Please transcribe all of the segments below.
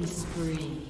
Killing spree.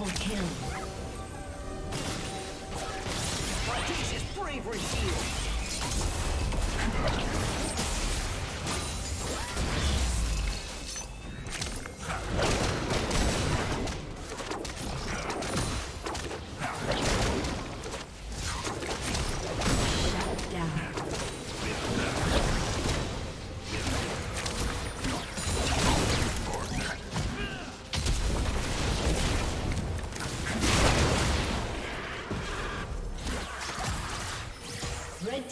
Double kill.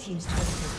Team's turret.